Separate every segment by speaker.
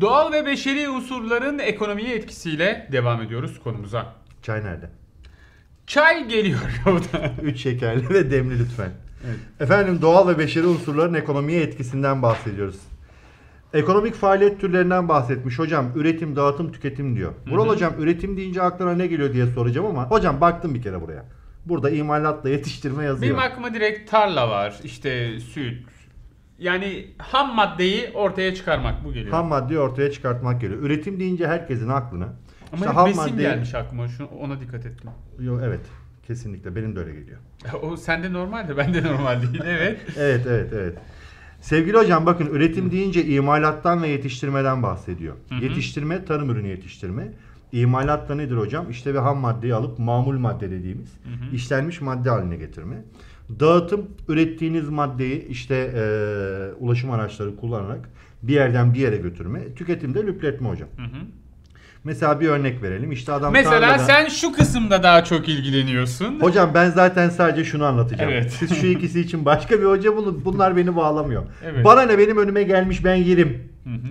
Speaker 1: Doğal ve beşeri unsurların ekonomiye etkisiyle devam ediyoruz konumuza.
Speaker 2: Çay nerede?
Speaker 1: Çay geliyor yolda.
Speaker 2: 3 şekerli ve demli lütfen.
Speaker 1: Evet.
Speaker 2: Efendim doğal ve beşeri unsurların ekonomiye etkisinden bahsediyoruz. Ekonomik faaliyet türlerinden bahsetmiş hocam. Üretim, dağıtım, tüketim diyor. Vural hocam üretim deyince aklına ne geliyor diye soracağım ama hocam baktım bir kere buraya. Burada imalatla yetiştirme yazıyor.
Speaker 1: Benim aklıma direkt tarla var, işte süt. Yani ham maddeyi ortaya çıkarmak bu geliyor.
Speaker 2: Ham maddeyi ortaya çıkartmak geliyor. Üretim deyince herkesin aklına.
Speaker 1: Ama
Speaker 2: işte ham
Speaker 1: besin
Speaker 2: maddeyi-
Speaker 1: gelmiş aklıma. Şu, ona dikkat ettim.
Speaker 2: Yo, evet. Kesinlikle benim de öyle geliyor.
Speaker 1: O sende normal de bende normal değil. Evet.
Speaker 2: Evet evet evet. Sevgili hocam bakın üretim deyince imalattan ve yetiştirmeden bahsediyor. Yetiştirme tarım ürünü yetiştirme. İmalat da nedir hocam? İşte bir ham maddeyi alıp mamul madde dediğimiz işlenmiş madde haline getirme. Dağıtım ürettiğiniz maddeyi işte eee, ulaşım araçları kullanarak bir yerden bir yere götürme. Tüketimde lüpletme hocam.
Speaker 1: Hı hı.
Speaker 2: Mesela bir örnek verelim. İşte adam
Speaker 1: Mesela
Speaker 2: tarlada-
Speaker 1: sen şu kısımda daha çok ilgileniyorsun.
Speaker 2: Hocam ben zaten sadece şunu anlatacağım.
Speaker 1: Evet.
Speaker 2: Siz şu ikisi için başka bir hoca bulun. Bunlar beni bağlamıyor.
Speaker 1: Evet.
Speaker 2: Bana ne benim önüme gelmiş ben yerim.
Speaker 1: Hı hı.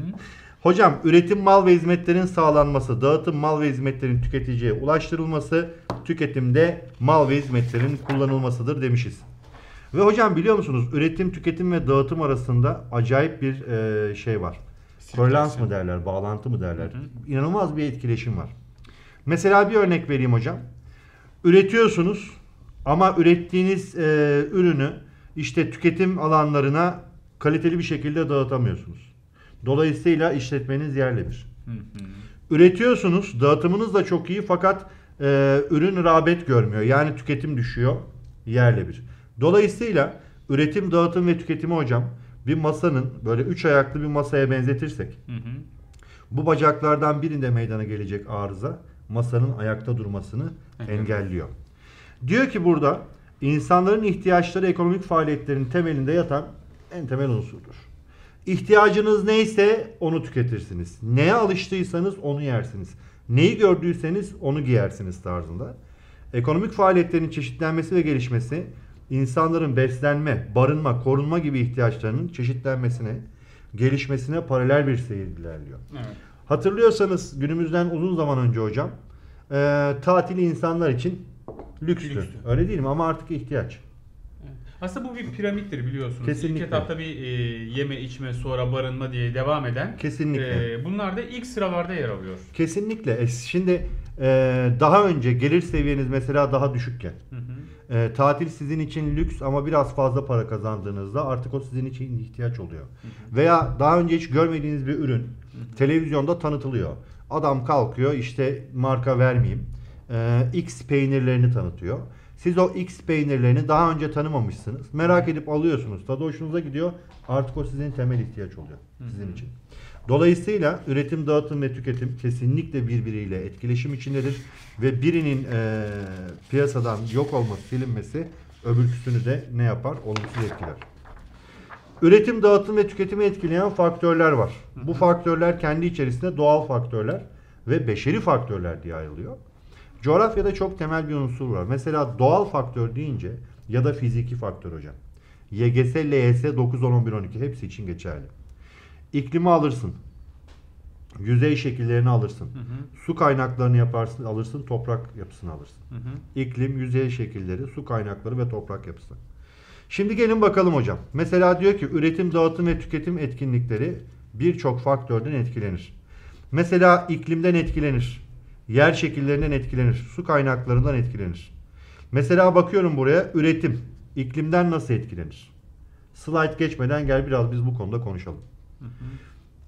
Speaker 2: Hocam üretim mal ve hizmetlerin sağlanması, dağıtım mal ve hizmetlerin tüketiciye ulaştırılması, tüketimde mal ve hizmetlerin kullanılmasıdır demişiz. Ve hocam biliyor musunuz üretim, tüketim ve dağıtım arasında acayip bir e, şey var. Korelans mı derler, bağlantı mı derler. İnanılmaz bir etkileşim var. Mesela bir örnek vereyim hocam. Üretiyorsunuz ama ürettiğiniz e, ürünü işte tüketim alanlarına kaliteli bir şekilde dağıtamıyorsunuz. Dolayısıyla işletmeniz yerle bir.
Speaker 1: Hı hı.
Speaker 2: Üretiyorsunuz, dağıtımınız da çok iyi fakat e, ürün rağbet görmüyor. Yani tüketim düşüyor yerle bir. Dolayısıyla üretim, dağıtım ve tüketimi hocam bir masanın böyle üç ayaklı bir masaya benzetirsek
Speaker 1: Hı hı.
Speaker 2: bu bacaklardan birinde meydana gelecek arıza masanın ayakta durmasını engelliyor. Diyor ki burada insanların ihtiyaçları ekonomik faaliyetlerin temelinde yatan en temel unsurdur. İhtiyacınız neyse onu tüketirsiniz. Neye alıştıysanız onu yersiniz. Neyi gördüyseniz onu giyersiniz tarzında. Ekonomik faaliyetlerin çeşitlenmesi ve gelişmesi insanların beslenme, barınma, korunma gibi ihtiyaçlarının çeşitlenmesine, gelişmesine paralel bir seyir ilerliyor.
Speaker 1: Evet.
Speaker 2: Hatırlıyorsanız günümüzden uzun zaman önce hocam e, tatili insanlar için lükstü.
Speaker 1: Lükstü.
Speaker 2: Öyle değil mi? Ama artık ihtiyaç.
Speaker 1: Aslında bu bir piramittir biliyorsunuz.
Speaker 2: Kesinlikle.
Speaker 1: İlk etapta bir e, yeme içme sonra barınma diye devam eden.
Speaker 2: Kesinlikle.
Speaker 1: e, bunlar da ilk sıralarda yer alıyor.
Speaker 2: Kesinlikle. E, şimdi e, daha önce gelir seviyeniz mesela daha düşükken
Speaker 1: Hı hı.
Speaker 2: e, tatil sizin için lüks ama biraz fazla para kazandığınızda artık o sizin için ihtiyaç oluyor. Veya daha önce hiç görmediğiniz bir ürün televizyonda tanıtılıyor. Adam kalkıyor işte marka vermeyeyim. e, X peynirlerini tanıtıyor. Siz o X peynirlerini daha önce tanımamışsınız. Merak edip alıyorsunuz. Tadı hoşunuza gidiyor. Artık o sizin temel ihtiyaç oluyor sizin için. Dolayısıyla üretim, dağıtım ve tüketim kesinlikle birbiriyle etkileşim içindedir. Ve birinin e, piyasadan yok olması, silinmesi öbürküsünü de ne yapar? Olumsuz etkiler. Üretim, dağıtım ve tüketimi etkileyen faktörler var. Bu faktörler kendi içerisinde doğal faktörler ve beşeri faktörler diye ayrılıyor. Coğrafyada çok temel bir unsur var. Mesela doğal faktör deyince ya da fiziki faktör hocam. YGS, LYS, 9, 10, 11, 12 hepsi için geçerli. İklimi alırsın. Yüzey şekillerini alırsın.
Speaker 1: Hı hı.
Speaker 2: Su kaynaklarını yaparsın, alırsın, toprak yapısını alırsın.
Speaker 1: Hı hı.
Speaker 2: İklim, yüzey şekilleri, su kaynakları ve toprak yapısı. Şimdi gelin bakalım hocam. Mesela diyor ki üretim, dağıtım ve tüketim etkinlikleri birçok faktörden etkilenir. Mesela iklimden etkilenir. Yer şekillerinden etkilenir. Su kaynaklarından etkilenir. Mesela bakıyorum buraya üretim. iklimden nasıl etkilenir? Slide geçmeden gel biraz biz bu konuda konuşalım.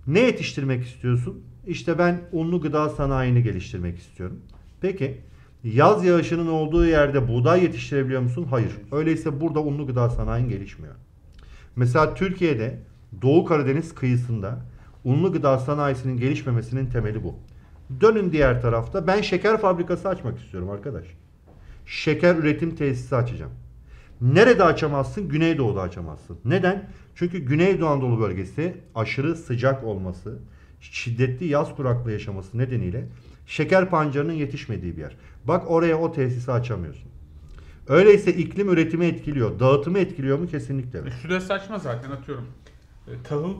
Speaker 2: Ne yetiştirmek istiyorsun? İşte ben unlu gıda sanayini geliştirmek istiyorum. Peki yaz yağışının olduğu yerde buğday yetiştirebiliyor musun? Hayır. Öyleyse burada unlu gıda sanayin gelişmiyor. Mesela Türkiye'de Doğu Karadeniz kıyısında unlu gıda sanayisinin gelişmemesinin temeli bu. Dönün diğer tarafta ben şeker fabrikası açmak istiyorum arkadaş. Şeker üretim tesisi açacağım. Nerede açamazsın? Güneydoğu'da açamazsın. Neden? Çünkü Güneydoğu Anadolu bölgesi aşırı sıcak olması, şiddetli yaz kuraklığı yaşaması nedeniyle şeker pancarının yetişmediği bir yer. Bak oraya o tesisi açamıyorsun. Öyleyse iklim üretimi etkiliyor. Dağıtımı etkiliyor mu? Kesinlikle. evet.
Speaker 1: Şu saçma zaten atıyorum. E, tahıl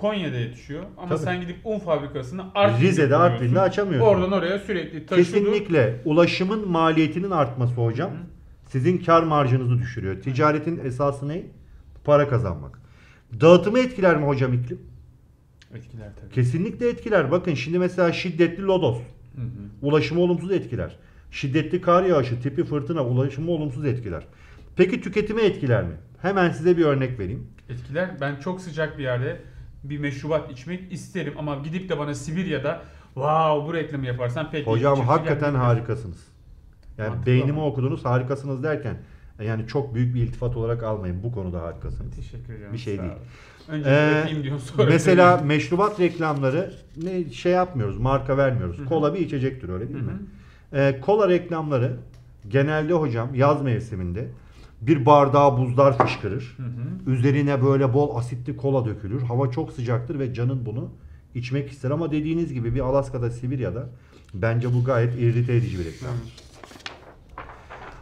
Speaker 1: Konya'da yetişiyor ama
Speaker 2: Tabii.
Speaker 1: sen gidip un fabrikasını Artvin'de
Speaker 2: Rize'de,
Speaker 1: kuruyorsun.
Speaker 2: Artvin'de açamıyorsun.
Speaker 1: Oradan oraya sürekli taşıdı.
Speaker 2: Kesinlikle ulaşımın maliyetinin artması hocam sizin kar marjınızı düşürüyor. Ticaretin esası ne? Para kazanmak. Dağıtımı etkiler mi hocam iklim?
Speaker 1: Etkiler tabii.
Speaker 2: Kesinlikle etkiler. Bakın şimdi mesela şiddetli lodos
Speaker 1: Hı hı.
Speaker 2: ulaşımı olumsuz etkiler. Şiddetli kar yağışı tipi fırtına ulaşımı olumsuz etkiler. Peki tüketimi etkiler mi? Hemen size bir örnek vereyim.
Speaker 1: Etkiler. Ben çok sıcak bir yerde bir meşrubat içmek isterim ama gidip de bana Sibirya'da wow bu reklamı yaparsan pek
Speaker 2: Hocam hakikaten harikasınız. Yani
Speaker 1: Mantıklı
Speaker 2: beynimi
Speaker 1: ama.
Speaker 2: okudunuz harikasınız derken yani çok büyük bir iltifat olarak almayın. Bu konuda harikasınız.
Speaker 1: Teşekkür ediyorum.
Speaker 2: Bir şey değil.
Speaker 1: Önce
Speaker 2: Ee,
Speaker 1: diyorsun sonra.
Speaker 2: mesela
Speaker 1: öpeyim.
Speaker 2: meşrubat reklamları ne şey yapmıyoruz, marka vermiyoruz.
Speaker 1: Hı hı.
Speaker 2: Kola bir içecektir öyle değil
Speaker 1: Hı
Speaker 2: mi? Ee, kola reklamları genelde hocam yaz mevsiminde bir bardağa buzlar fışkırır.
Speaker 1: Hı hı.
Speaker 2: Üzerine böyle bol asitli kola dökülür. Hava çok sıcaktır ve canın bunu içmek ister ama dediğiniz gibi bir Alaska'da, Sibirya'da bence bu gayet irrite edici bir reklam.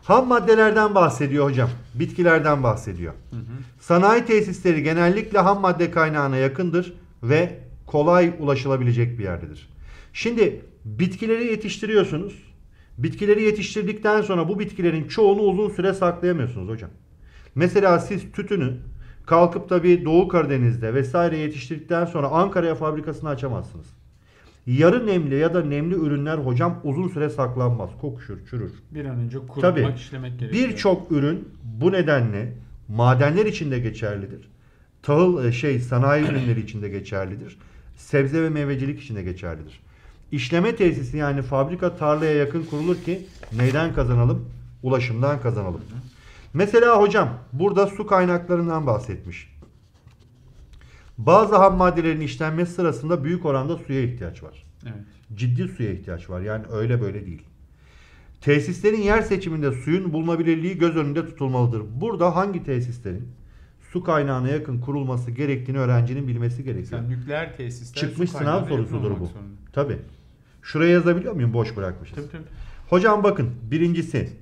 Speaker 2: Ham maddelerden bahsediyor hocam. Bitkilerden bahsediyor.
Speaker 1: Hı hı.
Speaker 2: Sanayi tesisleri genellikle ham madde kaynağına yakındır ve kolay ulaşılabilecek bir yerdedir. Şimdi bitkileri yetiştiriyorsunuz. Bitkileri yetiştirdikten sonra bu bitkilerin çoğunu uzun süre saklayamıyorsunuz hocam. Mesela siz tütünü kalkıp da bir Doğu Karadeniz'de vesaire yetiştirdikten sonra Ankara'ya fabrikasını açamazsınız. Yarı nemli ya da nemli ürünler hocam uzun süre saklanmaz. Kokuşur, çürür.
Speaker 1: Bir an önce kurutmak,
Speaker 2: Tabii.
Speaker 1: işlemek gerekiyor.
Speaker 2: Birçok ürün bu nedenle madenler için de geçerlidir. Tahıl e, şey sanayi ürünleri için de geçerlidir. Sebze ve meyvecilik için de geçerlidir. İşleme tesisi yani fabrika tarlaya yakın kurulur ki neyden kazanalım? Ulaşımdan kazanalım. Mesela hocam burada su kaynaklarından bahsetmiş. Bazı ham maddelerin işlenmesi sırasında büyük oranda suya ihtiyaç var
Speaker 1: Evet.
Speaker 2: ciddi suya ihtiyaç var. Yani öyle böyle değil. Tesislerin yer seçiminde suyun bulunabilirliği göz önünde tutulmalıdır. Burada hangi tesislerin su kaynağına yakın kurulması gerektiğini öğrencinin bilmesi gerekiyor.
Speaker 1: Yani nükleer tesisler
Speaker 2: Çıkmış sınav sorusudur bu. Tabi. Şuraya yazabiliyor muyum? Boş bırakmışız.
Speaker 1: Tabii tabii.
Speaker 2: Hocam bakın birincisi.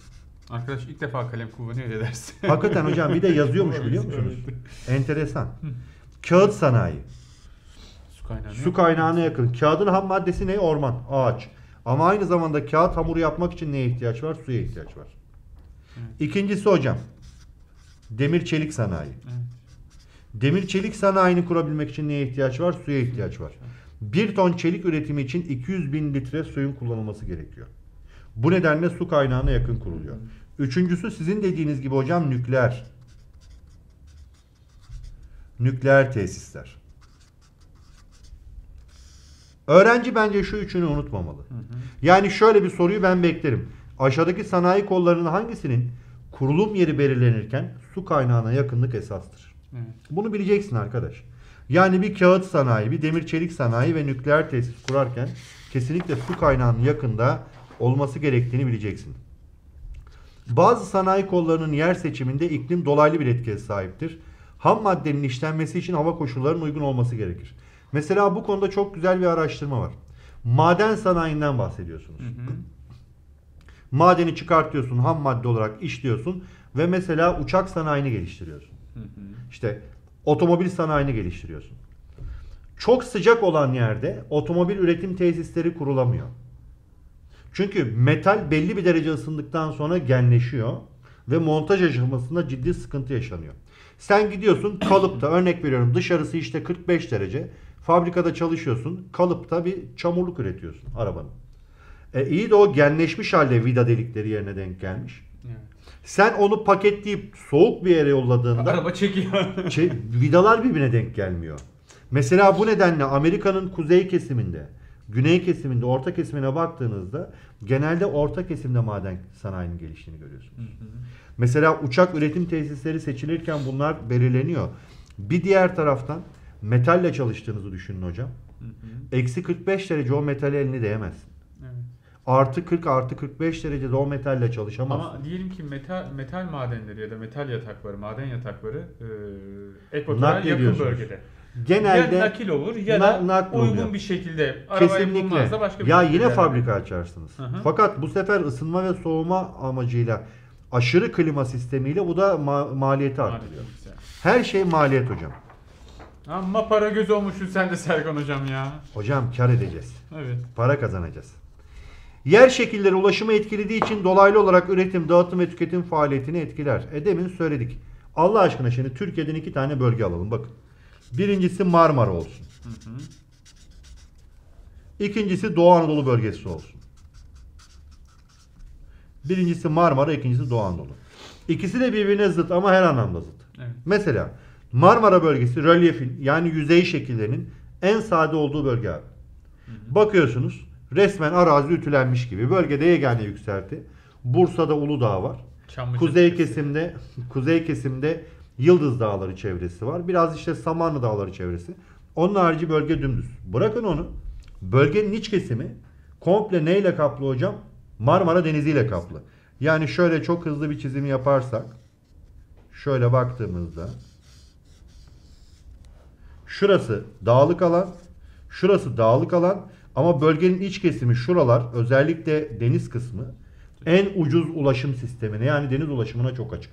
Speaker 1: Arkadaş ilk defa kalem kullanıyor ne dersin?
Speaker 2: Hakikaten hocam bir de yazıyormuş biliyor musunuz? Enteresan. Kağıt sanayi.
Speaker 1: Su kaynağı.
Speaker 2: Su kaynağına yakın. Kağıdın ham maddesi ne? Orman, ağaç. Ama aynı zamanda kağıt hamuru yapmak için neye ihtiyaç var? Suya ihtiyaç var.
Speaker 1: Evet.
Speaker 2: İkincisi hocam. Demir çelik sanayi.
Speaker 1: Evet.
Speaker 2: Demir çelik sanayini kurabilmek için neye ihtiyaç var? Suya ihtiyaç var. Bir ton çelik üretimi için 200 bin litre suyun kullanılması gerekiyor. Bu nedenle su kaynağına yakın kuruluyor. Üçüncüsü sizin dediğiniz gibi hocam nükleer. Nükleer tesisler. Öğrenci bence şu üçünü unutmamalı.
Speaker 1: Hı hı.
Speaker 2: Yani şöyle bir soruyu ben beklerim. Aşağıdaki sanayi kollarının hangisinin kurulum yeri belirlenirken su kaynağına yakınlık esastır?
Speaker 1: Evet.
Speaker 2: Bunu bileceksin arkadaş. Yani bir kağıt sanayi, bir demir çelik sanayi ve nükleer tesis kurarken kesinlikle su kaynağının yakında olması gerektiğini bileceksin. Bazı sanayi kollarının yer seçiminde iklim dolaylı bir etkiye sahiptir. Ham maddenin işlenmesi için hava koşullarının uygun olması gerekir. Mesela bu konuda çok güzel bir araştırma var. Maden sanayinden bahsediyorsunuz.
Speaker 1: Hı hı.
Speaker 2: Madeni çıkartıyorsun, ham madde olarak işliyorsun ve mesela uçak sanayini geliştiriyorsun.
Speaker 1: Hı hı.
Speaker 2: İşte otomobil sanayini geliştiriyorsun. Çok sıcak olan yerde otomobil üretim tesisleri kurulamıyor. Çünkü metal belli bir derece ısındıktan sonra genleşiyor ve montaj aşamasında ciddi sıkıntı yaşanıyor. Sen gidiyorsun kalıpta örnek veriyorum dışarısı işte 45 derece. Fabrikada çalışıyorsun. Kalıpta bir çamurluk üretiyorsun arabanın. E iyi de o genleşmiş halde vida delikleri yerine denk gelmiş. Sen onu paketleyip soğuk bir yere yolladığında
Speaker 1: Araba çekiyor.
Speaker 2: vidalar birbirine denk gelmiyor. Mesela bu nedenle Amerika'nın kuzey kesiminde, güney kesiminde, orta kesimine baktığınızda genelde orta kesimde maden sanayinin geliştiğini görüyorsunuz.
Speaker 1: Hı hı.
Speaker 2: Mesela uçak üretim tesisleri seçilirken bunlar belirleniyor. Bir diğer taraftan metalle çalıştığınızı düşünün hocam. Eksi 45 derece o metale elini değemezsin. Artı 40 artı 45 derecede o metalle çalışamazsın.
Speaker 1: Ama diyelim ki metal metal madenleri ya da metal yatakları, maden yatakları e, ekvatora yakın bölgede.
Speaker 2: Genelde
Speaker 1: ya nakil olur ya
Speaker 2: na-
Speaker 1: da
Speaker 2: nakl
Speaker 1: uygun
Speaker 2: oluyor.
Speaker 1: bir şekilde
Speaker 2: Kesinlikle.
Speaker 1: da başka bir
Speaker 2: ya yine fabrika açarsınız.
Speaker 1: Hı hı.
Speaker 2: Fakat bu sefer ısınma ve soğuma amacıyla aşırı klima sistemiyle bu da ma- maliyeti
Speaker 1: güzel.
Speaker 2: Her şey maliyet hocam.
Speaker 1: Amma para göz olmuşsun sen de Serkan hocam ya.
Speaker 2: Hocam kar edeceğiz.
Speaker 1: Evet.
Speaker 2: Para kazanacağız. Yer şekilleri ulaşımı etkilediği için dolaylı olarak üretim, dağıtım ve tüketim faaliyetini etkiler. E demin söyledik. Allah aşkına şimdi Türkiye'den iki tane bölge alalım bakın. Birincisi Marmara olsun. İkincisi Doğu Anadolu bölgesi olsun. Birincisi Marmara, ikincisi Doğu Anadolu. İkisi de birbirine zıt ama her anlamda zıt.
Speaker 1: Evet.
Speaker 2: Mesela Marmara bölgesi rölyefin yani yüzey şekillerinin en sade olduğu bölge abi. Bakıyorsunuz resmen arazi ütülenmiş gibi. Bölgede yegane yükselti. Bursa'da Uludağ var.
Speaker 1: Çamlıca
Speaker 2: Kuzey kesimde kuzey kesimde Yıldız Dağları çevresi var. Biraz işte Samanlı Dağları çevresi. Onun harici bölge dümdüz. Bırakın onu. Bölgenin iç kesimi komple neyle kaplı hocam? Marmara Denizi ile kaplı. Yani şöyle çok hızlı bir çizim yaparsak şöyle baktığımızda şurası dağlık alan, şurası dağlık alan ama bölgenin iç kesimi şuralar özellikle deniz kısmı en ucuz ulaşım sistemine yani deniz ulaşımına çok açık.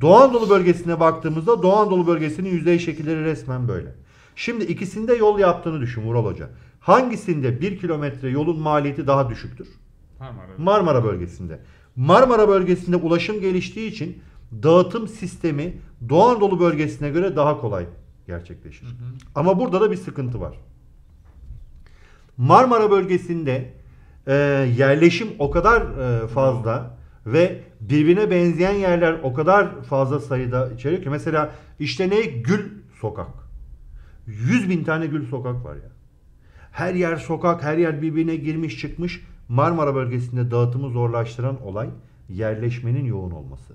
Speaker 2: Doğu Anadolu bölgesine baktığımızda Doğu Anadolu bölgesinin yüzey şekilleri resmen böyle. Şimdi ikisinde yol yaptığını düşün Vural Hoca. Hangisinde 1 kilometre yolun maliyeti daha düşüktür?
Speaker 1: Marmara.
Speaker 2: Marmara bölgesinde. Marmara bölgesinde ulaşım geliştiği için dağıtım sistemi Doğu Anadolu bölgesine göre daha kolay gerçekleşir. Ama burada da bir sıkıntı var. Marmara bölgesinde e, yerleşim o kadar e, fazla ve birbirine benzeyen yerler o kadar fazla sayıda içeriyor ki mesela işte ne Gül Sokak. 100 bin tane Gül Sokak var ya. Her yer sokak, her yer birbirine girmiş çıkmış. Marmara bölgesinde dağıtımı zorlaştıran olay yerleşmenin yoğun olması.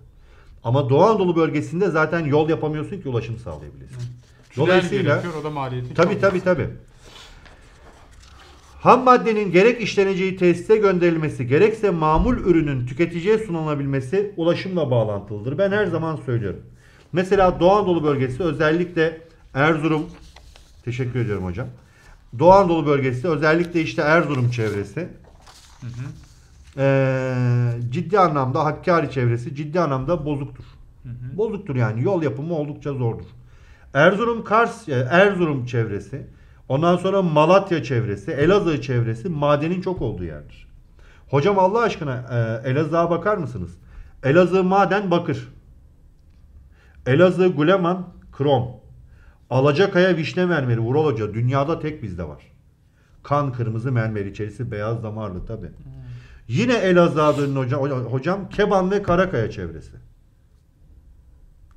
Speaker 2: Ama Doğu Anadolu bölgesinde zaten yol yapamıyorsun ki ulaşım sağlayabilesin.
Speaker 1: Tünel
Speaker 2: Dolayısıyla
Speaker 1: gerekiyor, o da maliyeti
Speaker 2: Tabi
Speaker 1: çok.
Speaker 2: tabi tabi. Ham maddenin gerek işleneceği tesise gönderilmesi gerekse mamul ürünün tüketiciye sunulabilmesi ulaşımla bağlantılıdır. Ben her zaman söylüyorum. Mesela Doğu Anadolu bölgesi özellikle Erzurum teşekkür ediyorum hocam. Doğu Anadolu bölgesi özellikle işte Erzurum çevresi eee, ciddi anlamda Hakkari çevresi ciddi anlamda bozuktur. Bozuktur yani yol yapımı oldukça zordur. Erzurum Kars Erzurum çevresi, ondan sonra Malatya çevresi, Elazığ çevresi madenin çok olduğu yerdir. Hocam Allah aşkına e, Elazığ'a bakar mısınız? Elazığ maden bakır. Elazığ Guleman krom. Alacakaya vişne mermeri Vural Hoca dünyada tek bizde var. Kan kırmızı mermer içerisi beyaz damarlı tabi. Yine Elazığ'a dönün hocam, hocam Keban ve Karakaya çevresi.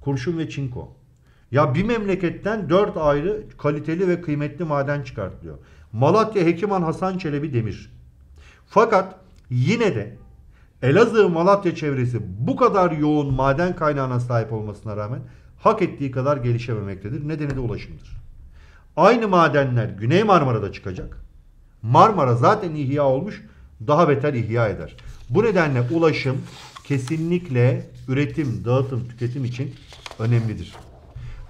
Speaker 2: Kurşun ve çinko. Ya bir memleketten dört ayrı kaliteli ve kıymetli maden çıkartılıyor. Malatya Hekiman Hasan Çelebi Demir. Fakat yine de Elazığ Malatya çevresi bu kadar yoğun maden kaynağına sahip olmasına rağmen hak ettiği kadar gelişememektedir. Nedeni de ulaşımdır. Aynı madenler Güney Marmara'da çıkacak. Marmara zaten ihya olmuş, daha beter ihya eder. Bu nedenle ulaşım kesinlikle üretim, dağıtım, tüketim için önemlidir.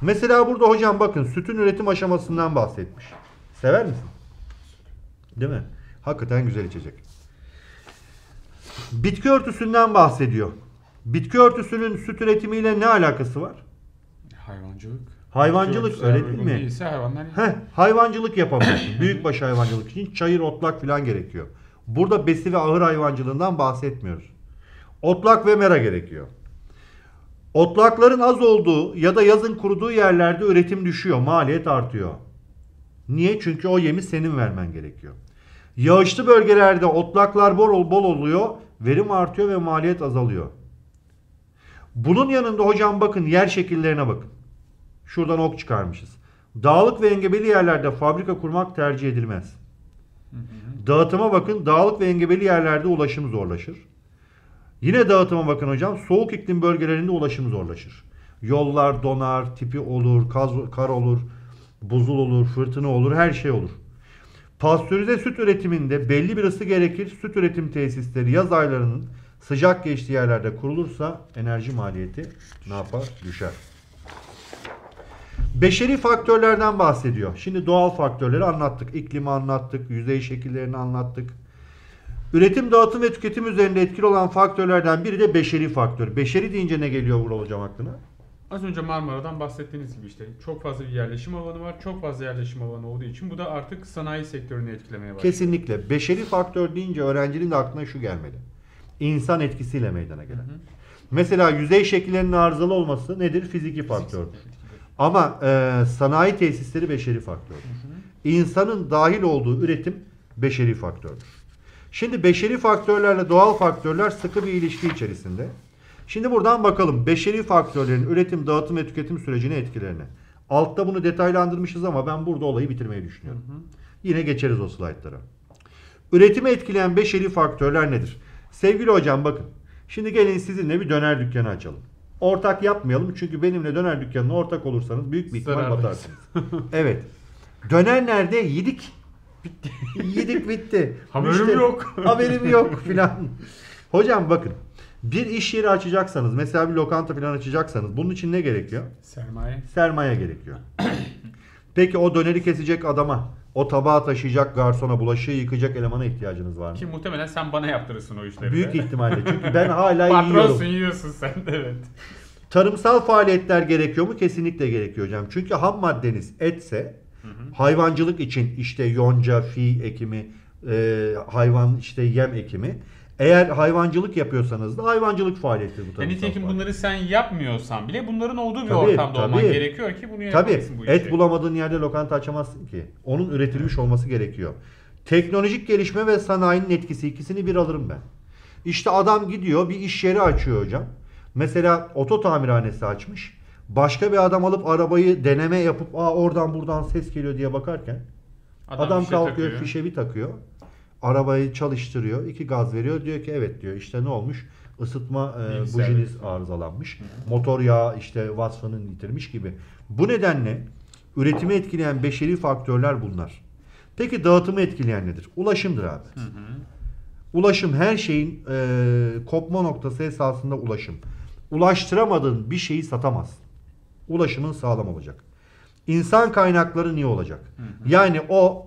Speaker 2: Mesela burada hocam bakın sütün üretim aşamasından bahsetmiş. Sever misin? Değil mi? Hakikaten güzel içecek. Bitki örtüsünden bahsediyor. Bitki örtüsünün süt üretimiyle ne alakası var?
Speaker 1: Hayvancılık.
Speaker 2: Hayvancılık, öyle değil mi?
Speaker 1: Değilse hayvanlar
Speaker 2: Heh, hayvancılık yapamıyorsun. Büyükbaş hayvancılık için çayır, otlak falan gerekiyor. Burada besi ve ahır hayvancılığından bahsetmiyoruz. Otlak ve mera gerekiyor. Otlakların az olduğu ya da yazın kuruduğu yerlerde üretim düşüyor, maliyet artıyor. Niye? Çünkü o yemi senin vermen gerekiyor. Yağışlı bölgelerde otlaklar bol bol oluyor, verim artıyor ve maliyet azalıyor. Bunun yanında hocam bakın yer şekillerine bakın. Şuradan ok çıkarmışız. Dağlık ve engebeli yerlerde fabrika kurmak tercih edilmez. Dağıtıma bakın. Dağlık ve engebeli yerlerde ulaşım zorlaşır. Yine dağıtıma bakın hocam. Soğuk iklim bölgelerinde ulaşım zorlaşır. Yollar donar, tipi olur, kaz, kar olur, buzul olur, fırtına olur, her şey olur. Pastörize süt üretiminde belli bir ısı gerekir. Süt üretim tesisleri yaz aylarının sıcak geçtiği yerlerde kurulursa enerji maliyeti ne yapar? Düşer. Beşeri faktörlerden bahsediyor. Şimdi doğal faktörleri anlattık. İklimi anlattık. Yüzey şekillerini anlattık. Üretim, dağıtım ve tüketim üzerinde etkili olan faktörlerden biri de beşeri faktör. Beşeri deyince ne geliyor Vural Hocam aklına?
Speaker 1: Az önce Marmara'dan bahsettiğiniz gibi işte çok fazla bir yerleşim alanı var. Çok fazla yerleşim alanı olduğu için bu da artık sanayi sektörünü etkilemeye başladı.
Speaker 2: Kesinlikle. Beşeri faktör deyince öğrencinin de aklına şu gelmeli. İnsan etkisiyle meydana
Speaker 1: Hı
Speaker 2: gelen.
Speaker 1: hı.
Speaker 2: Mesela yüzey şekillerinin arızalı olması nedir? Fiziki faktördür. Ama e, sanayi tesisleri beşeri faktördür.
Speaker 1: Hı hı.
Speaker 2: İnsanın dahil olduğu üretim beşeri faktördür. Şimdi beşeri faktörlerle doğal faktörler sıkı bir ilişki içerisinde. Şimdi buradan bakalım beşeri faktörlerin üretim, dağıtım ve tüketim sürecine etkilerini. Altta bunu detaylandırmışız ama ben burada olayı bitirmeyi düşünüyorum.
Speaker 1: Hı hı.
Speaker 2: Yine geçeriz o slaytlara. Üretimi etkileyen beşeri faktörler nedir? Sevgili hocam bakın. Şimdi gelin sizinle bir döner dükkanı açalım. Ortak yapmayalım çünkü benimle döner dükkanına ortak olursanız büyük bir ihtimal
Speaker 1: Zarardayız.
Speaker 2: batarsınız. evet. Döner nerede? Yedik. Bitti. Yedik bitti.
Speaker 1: Haberim
Speaker 2: Müşteri-
Speaker 1: yok.
Speaker 2: Haberim yok filan. Hocam bakın. Bir iş yeri açacaksanız, mesela bir lokanta falan açacaksanız bunun için ne gerekiyor?
Speaker 1: Sermaye.
Speaker 2: Sermaye gerekiyor. Peki o döneri kesecek adama, o tabağı taşıyacak garsona, bulaşığı yıkayacak elemana ihtiyacınız var mı?
Speaker 1: Ki muhtemelen sen bana yaptırırsın o işleri.
Speaker 2: Büyük
Speaker 1: de.
Speaker 2: ihtimalle. Çünkü ben hala
Speaker 1: Patronsun
Speaker 2: yiyorum.
Speaker 1: yiyorsun sen de evet.
Speaker 2: Tarımsal faaliyetler gerekiyor mu? Kesinlikle gerekiyor hocam. Çünkü ham maddeniz etse
Speaker 1: Hı hı.
Speaker 2: hayvancılık için işte yonca, fi ekimi, e, hayvan işte yem ekimi. Eğer hayvancılık yapıyorsanız da hayvancılık faaliyeti bu
Speaker 1: Yani
Speaker 2: tarımsal
Speaker 1: nitekim
Speaker 2: faaliyet.
Speaker 1: bunları sen yapmıyorsan bile bunların olduğu bir
Speaker 2: Tabii,
Speaker 1: ortamda olman
Speaker 2: tabii.
Speaker 1: gerekiyor ki bunu
Speaker 2: Tabii
Speaker 1: yapabilsin bu işi.
Speaker 2: et bulamadığın yerde lokanta açamazsın ki. Onun üretilmiş olması gerekiyor. Teknolojik gelişme ve sanayinin etkisi ikisini bir alırım ben. İşte adam gidiyor bir iş yeri açıyor hocam. Mesela oto tamirhanesi açmış. Başka bir adam alıp arabayı deneme yapıp Aa, oradan buradan ses geliyor diye bakarken adam,
Speaker 1: fişe
Speaker 2: kalkıyor
Speaker 1: takıyor.
Speaker 2: fişe bir takıyor. Arabayı çalıştırıyor. iki gaz veriyor. Diyor ki evet diyor işte ne olmuş? Isıtma e, bujiniz arızalanmış. Motor yağı işte vasfını yitirmiş gibi. Bu nedenle üretimi etkileyen beşeri faktörler bunlar. Peki dağıtımı etkileyen nedir? Ulaşımdır abi.
Speaker 1: Hı hı.
Speaker 2: Ulaşım her şeyin e, kopma noktası esasında ulaşım. Ulaştıramadığın bir şeyi satamazsın. Ulaşımın sağlam olacak. İnsan kaynakları niye olacak? Yani o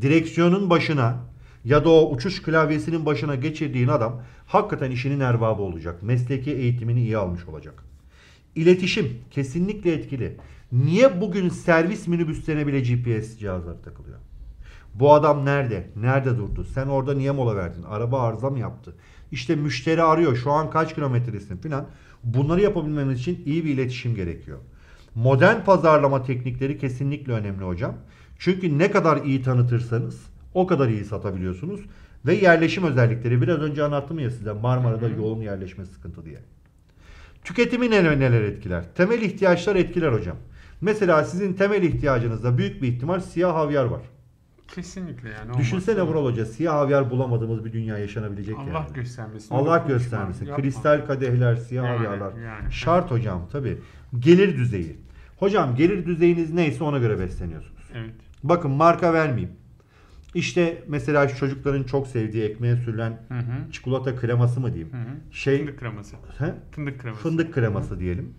Speaker 2: direksiyonun başına ya da o uçuş klavyesinin başına geçirdiğin adam hakikaten işinin erbabı olacak. Mesleki eğitimini iyi almış olacak. İletişim kesinlikle etkili. Niye bugün servis minibüslerine bile GPS cihazları takılıyor? Bu adam nerede? Nerede durdu? Sen orada niye mola verdin? Araba arıza mı yaptı? İşte müşteri arıyor. Şu an kaç kilometresin filan. Bunları yapabilmemiz için iyi bir iletişim gerekiyor. Modern pazarlama teknikleri kesinlikle önemli hocam. Çünkü ne kadar iyi tanıtırsanız o kadar iyi satabiliyorsunuz. Ve yerleşim özellikleri biraz önce anlattım ya size Marmara'da yoğun yerleşme sıkıntı diye. Tüketimi neler, neler etkiler? Temel ihtiyaçlar etkiler hocam. Mesela sizin temel ihtiyacınızda büyük bir ihtimal siyah havyar var.
Speaker 1: Kesinlikle yani.
Speaker 2: Düşünsene Vural Hoca siyah havyar bulamadığımız bir dünya yaşanabilecek
Speaker 1: Allah
Speaker 2: yani.
Speaker 1: göstermesin.
Speaker 2: Allah göstermesin.
Speaker 1: yapma.
Speaker 2: Kristal kadehler, siyah
Speaker 1: Yani,
Speaker 2: havyarlar.
Speaker 1: yani.
Speaker 2: Şart hocam tabi. Gelir düzeyi. Hocam gelir düzeyiniz neyse ona göre besleniyorsunuz.
Speaker 1: Evet.
Speaker 2: Bakın marka vermeyeyim. İşte mesela çocukların çok sevdiği ekmeğe sürülen
Speaker 1: Hı hı.
Speaker 2: çikolata kreması mı diyeyim?
Speaker 1: Hı hı.
Speaker 2: Şey
Speaker 1: Fındık kreması.
Speaker 2: he?
Speaker 1: Fındık kreması.
Speaker 2: fındık kreması diyelim.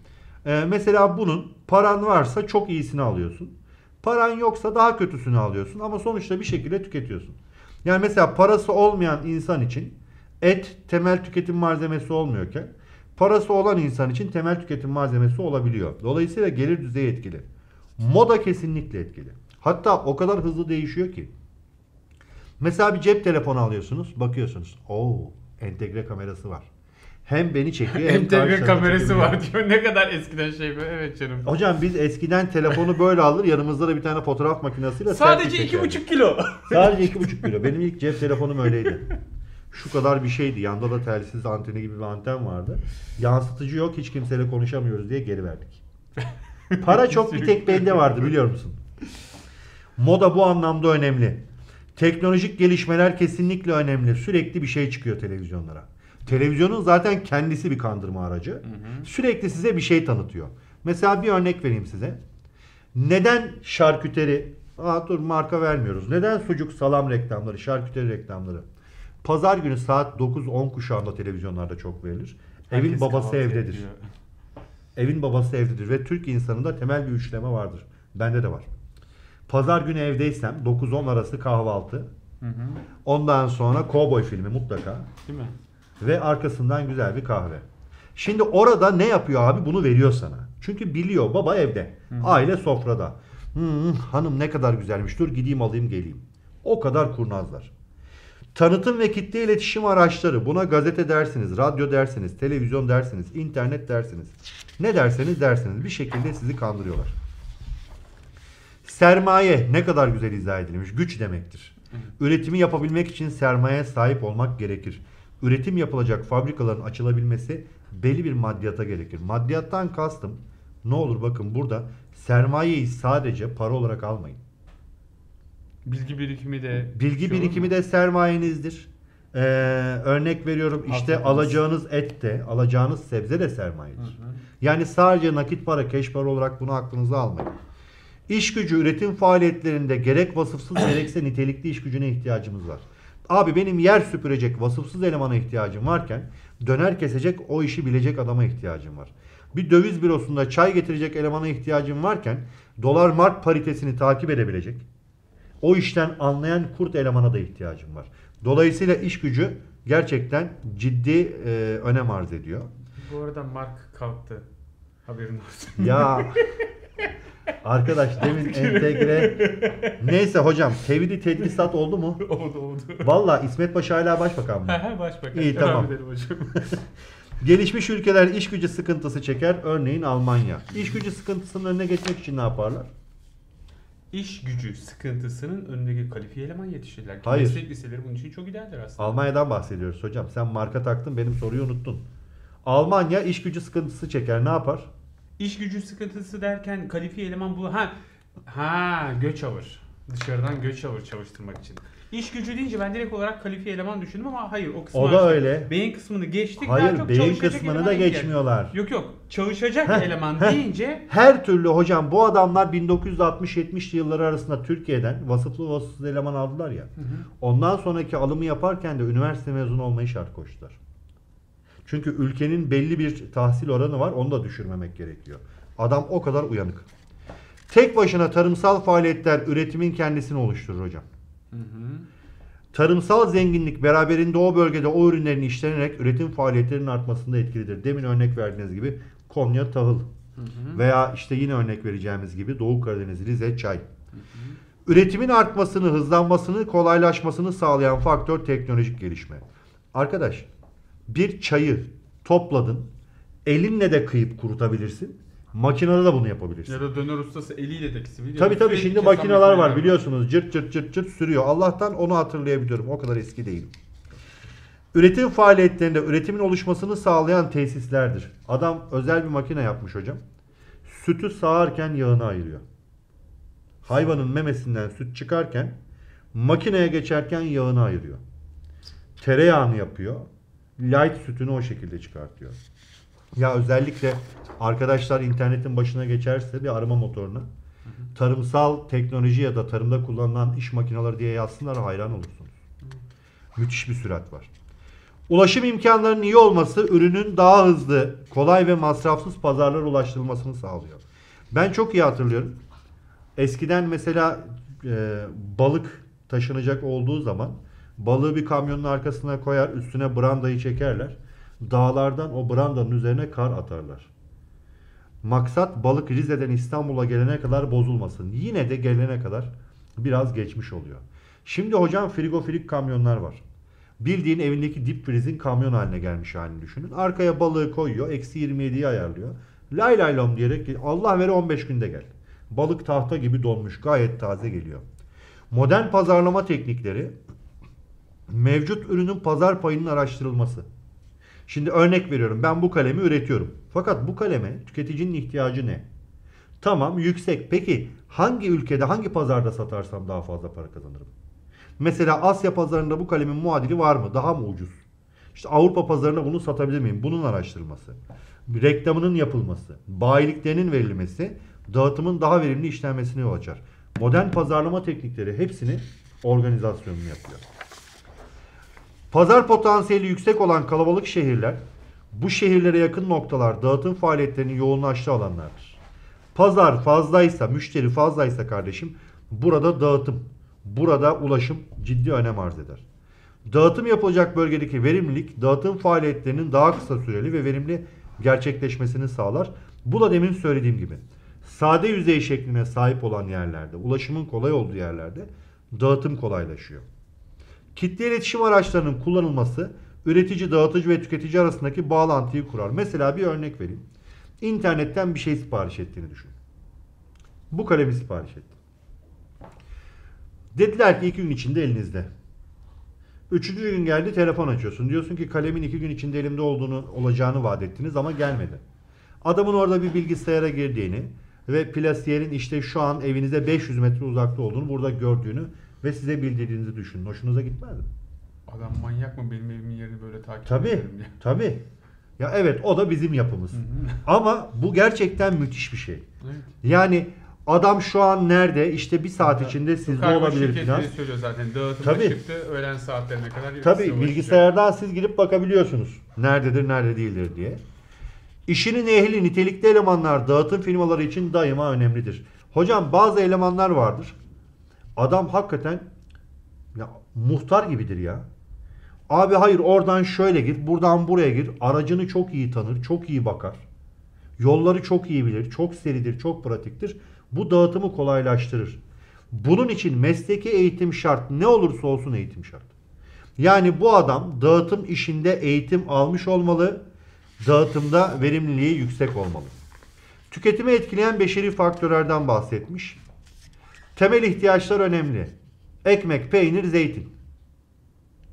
Speaker 2: Ee, mesela bunun paran varsa çok iyisini alıyorsun. Paran yoksa daha kötüsünü alıyorsun ama sonuçta bir şekilde tüketiyorsun. Yani mesela parası olmayan insan için et temel tüketim malzemesi olmuyorken parası olan insan için temel tüketim malzemesi olabiliyor. Dolayısıyla gelir düzeyi etkili. Moda kesinlikle etkili. Hatta o kadar hızlı değişiyor ki. Mesela bir cep telefonu alıyorsunuz, bakıyorsunuz. Oo, entegre kamerası var. Hem beni çekiyor hem karşı
Speaker 1: kamerası
Speaker 2: çekebiliyor.
Speaker 1: var diyor. Ne kadar eskiden şey bu. Evet canım.
Speaker 2: Hocam biz eskiden telefonu böyle alır yanımızda da bir tane fotoğraf makinesiyle
Speaker 1: Sadece iki buçuk kilo.
Speaker 2: Sadece iki buçuk kilo. Benim ilk cep telefonum öyleydi. Şu kadar bir şeydi. Yanda da telsiz anteni gibi bir anten vardı. Yansıtıcı yok hiç kimseyle konuşamıyoruz diye geri verdik. Para çok bir tek bende vardı biliyor musun? Moda bu anlamda önemli. Teknolojik gelişmeler kesinlikle önemli. Sürekli bir şey çıkıyor televizyonlara. Televizyonun zaten kendisi bir kandırma aracı. Sürekli size bir şey tanıtıyor. Mesela bir örnek vereyim size. Neden şarküteri, aa dur marka vermiyoruz. Neden sucuk salam reklamları, şarküteri reklamları? Pazar günü saat 9-10 kuşağında televizyonlarda çok verilir. Evin
Speaker 1: Herkes
Speaker 2: babası
Speaker 1: kahvaltı
Speaker 2: evdedir.
Speaker 1: yapıyor.
Speaker 2: Evin babası evdedir ve Türk insanında temel bir üçleme vardır. Bende de var. Pazar günü evdeysem 9-10 arası kahvaltı.
Speaker 1: Hı hı.
Speaker 2: Ondan sonra kovboy filmi mutlaka.
Speaker 1: Değil mi?
Speaker 2: Ve arkasından güzel bir kahve. Şimdi orada ne yapıyor abi? Bunu veriyor sana. Çünkü biliyor baba evde. Aile sofrada. Hmm, hanım ne kadar güzelmiş. Dur gideyim alayım geleyim. O kadar kurnazlar. Tanıtım ve kitle iletişim araçları. Buna gazete dersiniz, radyo dersiniz, televizyon dersiniz, internet dersiniz. Ne derseniz dersiniz. Bir şekilde sizi kandırıyorlar. Sermaye ne kadar güzel izah edilmiş. Güç demektir. Üretimi yapabilmek için sermayeye sahip olmak gerekir. Üretim yapılacak fabrikaların açılabilmesi belli bir maddiyata gerekir. Maddiyattan kastım ne olur bakın burada sermayeyi sadece para olarak almayın.
Speaker 1: Bilgi birikimi de
Speaker 2: Bilgi
Speaker 1: şey
Speaker 2: birikimi de sermayenizdir. Ee, örnek veriyorum işte
Speaker 1: Altyapınız.
Speaker 2: alacağınız et de alacağınız sebze de sermayedir.
Speaker 1: Hı hı.
Speaker 2: Yani sadece nakit para, keş para olarak bunu aklınıza almayın. İş gücü üretim faaliyetlerinde gerek vasıfsız gerekse nitelikli iş gücüne ihtiyacımız var. Abi benim yer süpürecek vasıfsız elemana ihtiyacım varken döner kesecek o işi bilecek adama ihtiyacım var. Bir döviz bürosunda çay getirecek elemana ihtiyacım varken dolar mark paritesini takip edebilecek o işten anlayan kurt elemana da ihtiyacım var. Dolayısıyla iş gücü gerçekten ciddi e, önem arz ediyor.
Speaker 1: Bu arada Mark kalktı. Haberin olsun.
Speaker 2: Ya arkadaş demin entegre neyse hocam tevhidi tedrisat oldu mu?
Speaker 1: oldu oldu.
Speaker 2: Valla İsmet Paşa hala başbakan mı?
Speaker 1: Başbakan.
Speaker 2: İyi, tamam.
Speaker 1: hocam.
Speaker 2: Gelişmiş ülkeler iş gücü sıkıntısı çeker. Örneğin Almanya. İş gücü sıkıntısının önüne geçmek için ne yaparlar?
Speaker 1: İş gücü sıkıntısının önündeki kalifiye eleman yetiştirirler. Ki
Speaker 2: Hayır.
Speaker 1: Meslek liseleri bunun için çok idealdir aslında.
Speaker 2: Almanya'dan bahsediyoruz hocam. Sen marka taktın benim soruyu unuttun. Almanya iş gücü sıkıntısı çeker. Ne yapar?
Speaker 1: İş gücü sıkıntısı derken kalifiye eleman bu. Ha, ha göç alır. Dışarıdan göç alır çalıştırmak için. İş gücü deyince ben direkt olarak kalifiye eleman düşündüm ama hayır o kısmı
Speaker 2: O da
Speaker 1: açtık.
Speaker 2: öyle.
Speaker 1: Beyin kısmını geçtik. daha
Speaker 2: Hayır
Speaker 1: çok
Speaker 2: beyin
Speaker 1: çalışacak
Speaker 2: kısmını da
Speaker 1: ihtiyaç-
Speaker 2: geçmiyorlar.
Speaker 1: Yok yok. Çalışacak
Speaker 2: Heh,
Speaker 1: eleman
Speaker 2: heh.
Speaker 1: deyince
Speaker 2: Her türlü hocam bu adamlar 1960-70'li yılları arasında Türkiye'den vasıflı vasıfsız eleman aldılar ya. Ondan sonraki alımı yaparken de üniversite mezunu olmayı şart koştular. Çünkü ülkenin belli bir tahsil oranı var onu da düşürmemek gerekiyor. Adam o kadar uyanık. Tek başına tarımsal faaliyetler üretimin kendisini oluşturur hocam. Tarımsal zenginlik beraberinde o bölgede o ürünlerin işlenerek üretim faaliyetlerinin artmasında etkilidir. Demin örnek verdiğiniz gibi Konya tahıl veya işte yine örnek vereceğimiz gibi Doğu Karadeniz, Rize çay. Üretimin artmasını, hızlanmasını, kolaylaşmasını sağlayan faktör teknolojik gelişme. Arkadaş, bir çayı topladın, elinle de kıyıp kurutabilirsin. Makinede de bunu yapabilirsin.
Speaker 1: ya da döner ustası eliyle de kesiyor.
Speaker 2: Tabii tabii şimdi makineler var biliyorsunuz. Cırt cırt cırt cırt sürüyor. Allah'tan onu hatırlayabiliyorum. O kadar eski değilim. Üretim faaliyetlerinde üretimin oluşmasını sağlayan tesislerdir. Adam özel bir makine yapmış hocam. Sütü sağarken yağını ayırıyor. Hayvanın memesinden süt çıkarken makineye geçerken yağını ayırıyor. Tereyağını yapıyor. Light sütünü o şekilde çıkartıyor. Ya özellikle arkadaşlar internetin başına geçerse bir arama motoruna tarımsal teknoloji ya da tarımda kullanılan iş makineleri diye yazsınlar hayran olursunuz. Müthiş bir sürat var. Ulaşım imkanlarının iyi olması ürünün daha hızlı, kolay ve masrafsız pazarlara ulaştırılmasını sağlıyor. Ben çok iyi hatırlıyorum. Eskiden mesela e, balık taşınacak olduğu zaman balığı bir kamyonun arkasına koyar, üstüne brandayı çekerler. Dağlardan o brandanın üzerine kar atarlar. Maksat balık Rize'den İstanbul'a gelene kadar bozulmasın. Yine de gelene kadar biraz geçmiş oluyor. Şimdi hocam frigofilik kamyonlar var. Bildiğin evindeki dip frizin kamyon haline gelmiş halini düşünün. Arkaya balığı koyuyor. Eksi 27'yi ayarlıyor. Lay lay lom diyerek Allah veri 15 günde gel. Balık tahta gibi donmuş. Gayet taze geliyor. Modern pazarlama teknikleri mevcut ürünün pazar payının araştırılması. Şimdi örnek veriyorum. Ben bu kalemi üretiyorum. Fakat bu kaleme tüketicinin ihtiyacı ne? Tamam yüksek. Peki hangi ülkede hangi pazarda satarsam daha fazla para kazanırım? Mesela Asya pazarında bu kalemin muadili var mı? Daha mı ucuz? İşte Avrupa pazarına bunu satabilir miyim? Bunun araştırılması. Reklamının yapılması, bayiliklerinin verilmesi, dağıtımın daha verimli işlenmesine yol açar. Modern pazarlama teknikleri hepsini organizasyonunu yapıyor. Pazar potansiyeli yüksek olan kalabalık şehirler, bu şehirlere yakın noktalar dağıtım faaliyetlerinin yoğunlaştığı alanlardır. Pazar fazlaysa, müşteri fazlaysa kardeşim, burada dağıtım, burada ulaşım ciddi önem arz eder. Dağıtım yapılacak bölgedeki verimlilik, dağıtım faaliyetlerinin daha kısa süreli ve verimli gerçekleşmesini sağlar. Bu da demin söylediğim gibi sade yüzey şekline sahip olan yerlerde, ulaşımın kolay olduğu yerlerde dağıtım kolaylaşıyor. Kitle iletişim araçlarının kullanılması üretici, dağıtıcı ve tüketici arasındaki bağlantıyı kurar. Mesela bir örnek vereyim. İnternetten bir şey sipariş ettiğini düşün. Bu kalemi sipariş ettim. Dediler ki iki gün içinde elinizde. Üçüncü gün geldi telefon açıyorsun. Diyorsun ki kalemin iki gün içinde elimde olduğunu olacağını vaat ettiniz ama gelmedi. Adamın orada bir bilgisayara girdiğini ve plasiyerin işte şu an evinize 500 metre uzakta olduğunu burada gördüğünü ve size bildirdiğinizi düşünün. Hoşunuza gitmez mi?
Speaker 1: Adam manyak mı benim evimin yerini böyle takip
Speaker 2: Tabii.
Speaker 1: ederim ya.
Speaker 2: Tabii. Ya evet o da bizim yapımız.
Speaker 1: Hı hı.
Speaker 2: Ama bu gerçekten müthiş bir şey.
Speaker 1: Evet.
Speaker 2: Yani adam şu an nerede? İşte bir saat içinde sizde olabilir falan.
Speaker 1: söylüyor zaten. Dağıtıma
Speaker 2: Tabii.
Speaker 1: çıktı. Öğlen saatlerine kadar.
Speaker 2: Tabii bilgisayardan siz girip bakabiliyorsunuz. Nerededir, nerede değildir diye. İşinin ehli nitelikli elemanlar dağıtım firmaları için daima önemlidir. Hocam bazı elemanlar vardır. Adam hakikaten ya muhtar gibidir ya. Abi hayır oradan şöyle gir, buradan buraya gir. Aracını çok iyi tanır, çok iyi bakar. Yolları çok iyi bilir, çok seridir, çok pratiktir. Bu dağıtımı kolaylaştırır. Bunun için mesleki eğitim şart. Ne olursa olsun eğitim şart. Yani bu adam dağıtım işinde eğitim almış olmalı. Dağıtımda verimliliği yüksek olmalı. Tüketimi etkileyen beşeri faktörlerden bahsetmiş. Temel ihtiyaçlar önemli. Ekmek, peynir, zeytin.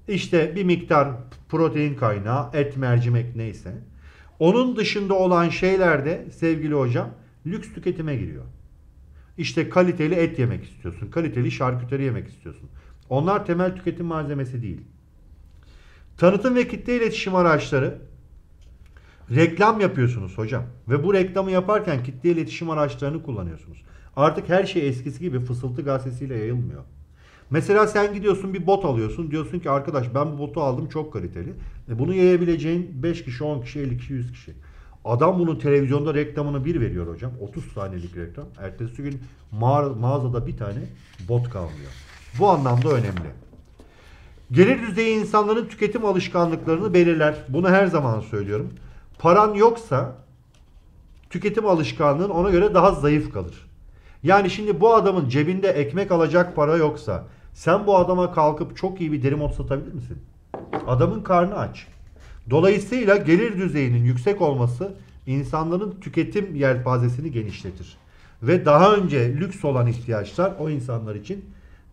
Speaker 2: İşte bir miktar protein kaynağı, et, mercimek neyse. Onun dışında olan şeyler de sevgili hocam lüks tüketime giriyor. İşte kaliteli et yemek istiyorsun, kaliteli şarküteri yemek istiyorsun. Onlar temel tüketim malzemesi değil. Tanıtım ve kitle iletişim araçları reklam yapıyorsunuz hocam. Ve bu reklamı yaparken kitle iletişim araçlarını kullanıyorsunuz. Artık her şey eskisi gibi fısıltı gazetesiyle yayılmıyor. Mesela sen gidiyorsun bir bot alıyorsun. Diyorsun ki arkadaş ben bu botu aldım çok kaliteli. E bunu yayabileceğin 5 kişi, 10 kişi, 50 kişi, 100 kişi. Adam bunun televizyonda reklamını bir veriyor hocam. 30 saniyelik reklam. Ertesi gün mağazada bir tane bot kalmıyor. Bu anlamda önemli. Gelir düzeyi insanların tüketim alışkanlıklarını belirler. Bunu her zaman söylüyorum. Paran yoksa tüketim alışkanlığın ona göre daha zayıf kalır. Yani şimdi bu adamın cebinde ekmek alacak para yoksa sen bu adama kalkıp çok iyi bir deri mod satabilir misin? Adamın karnı aç. Dolayısıyla gelir düzeyinin yüksek olması insanların tüketim yelpazesini genişletir. Ve daha önce lüks olan ihtiyaçlar o insanlar için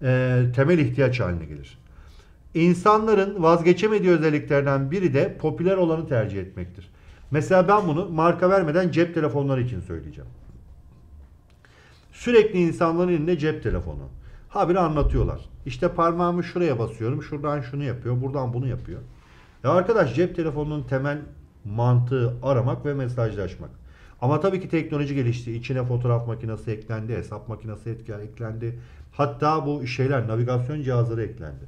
Speaker 2: e, temel ihtiyaç haline gelir. İnsanların vazgeçemediği özelliklerden biri de popüler olanı tercih etmektir. Mesela ben bunu marka vermeden cep telefonları için söyleyeceğim. Sürekli insanların elinde cep telefonu. Habire anlatıyorlar. İşte parmağımı şuraya basıyorum. Şuradan şunu yapıyor. Buradan bunu yapıyor. Ya arkadaş cep telefonunun temel mantığı aramak ve mesajlaşmak. Ama tabii ki teknoloji gelişti. İçine fotoğraf makinesi eklendi. Hesap makinesi eklendi. Hatta bu şeyler navigasyon cihazları eklendi.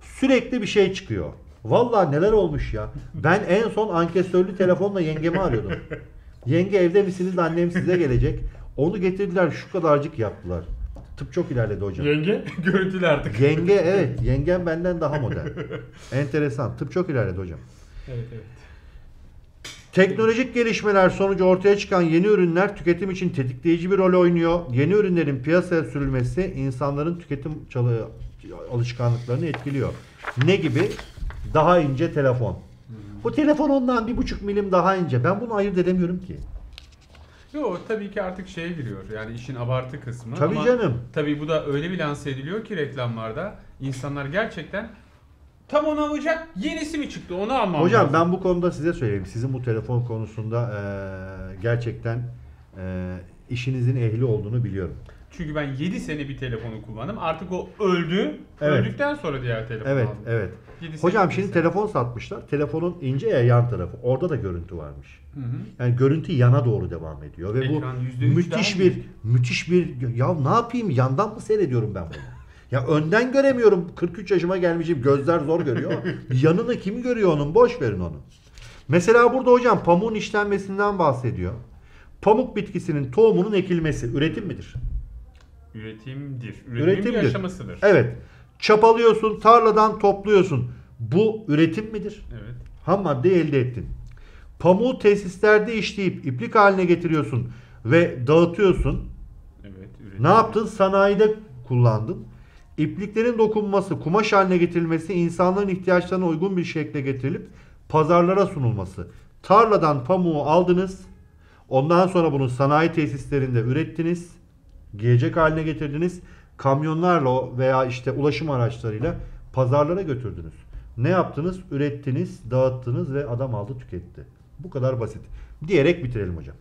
Speaker 2: Sürekli bir şey çıkıyor. Vallahi neler olmuş ya. Ben en son ankesörlü telefonla yengemi arıyordum. Yenge evde misiniz? Annem size gelecek. Onu getirdiler şu kadarcık yaptılar. Tıp çok ilerledi hocam.
Speaker 1: Yenge görüntülü artık.
Speaker 2: Yenge evet. Yengem benden daha modern. Enteresan. Tıp çok ilerledi hocam.
Speaker 1: Evet evet.
Speaker 2: Teknolojik gelişmeler sonucu ortaya çıkan yeni ürünler tüketim için tetikleyici bir rol oynuyor. Yeni ürünlerin piyasaya sürülmesi insanların tüketim çalı alışkanlıklarını etkiliyor. Ne gibi? Daha ince telefon. Bu telefon ondan bir buçuk milim daha ince. Ben bunu ayırt edemiyorum ki.
Speaker 1: Yo tabii ki artık şeye giriyor. Yani işin abartı kısmı.
Speaker 2: Tabii
Speaker 1: Ama
Speaker 2: canım.
Speaker 1: Tabii bu da öyle bir lanse ediliyor ki reklamlarda insanlar gerçekten tam onu alacak yenisi mi çıktı onu almam
Speaker 2: Hocam
Speaker 1: lazım.
Speaker 2: ben bu konuda size söyleyeyim. Sizin bu telefon konusunda eee, gerçekten eee, işinizin ehli olduğunu biliyorum.
Speaker 1: Çünkü ben 7 sene bir telefonu kullandım. Artık o öldü.
Speaker 2: Evet.
Speaker 1: Öldükten sonra diğer telefonu
Speaker 2: Evet,
Speaker 1: aldım.
Speaker 2: evet.
Speaker 1: Yedi
Speaker 2: Hocam şimdi
Speaker 1: sene.
Speaker 2: telefon satmışlar. Telefonun ince ya yan tarafı. Orada da görüntü varmış.
Speaker 1: Hı hı.
Speaker 2: Yani görüntü yana doğru devam ediyor ve
Speaker 1: Ekran
Speaker 2: bu
Speaker 1: %3
Speaker 2: müthiş bir
Speaker 1: mı?
Speaker 2: müthiş bir ya ne yapayım yandan mı seyrediyorum ben bunu? Ya önden göremiyorum. 43 yaşıma gelmişim. Gözler zor görüyor. Yanını kim görüyor onun? Boş verin onu. Mesela burada hocam pamuğun işlenmesinden bahsediyor. Pamuk bitkisinin tohumunun ekilmesi üretim midir?
Speaker 1: Üretimdir. Üretimin
Speaker 2: Üretimdir.
Speaker 1: bir aşamasıdır.
Speaker 2: Evet. Çapalıyorsun, tarladan topluyorsun. Bu üretim midir?
Speaker 1: Evet.
Speaker 2: Ham madde elde ettin. Pamuğu tesislerde işleyip iplik haline getiriyorsun ve dağıtıyorsun.
Speaker 1: Evet. üretim.
Speaker 2: Ne yaptın? Sanayide kullandın. İpliklerin dokunması, kumaş haline getirilmesi, insanların ihtiyaçlarına uygun bir şekilde getirilip pazarlara sunulması. Tarladan pamuğu aldınız. Ondan sonra bunu sanayi tesislerinde ürettiniz. Giyecek haline getirdiniz. Kamyonlarla veya işte ulaşım araçlarıyla pazarlara götürdünüz. Ne yaptınız? Ürettiniz, dağıttınız ve adam aldı tüketti. Bu kadar basit. Diyerek bitirelim hocam.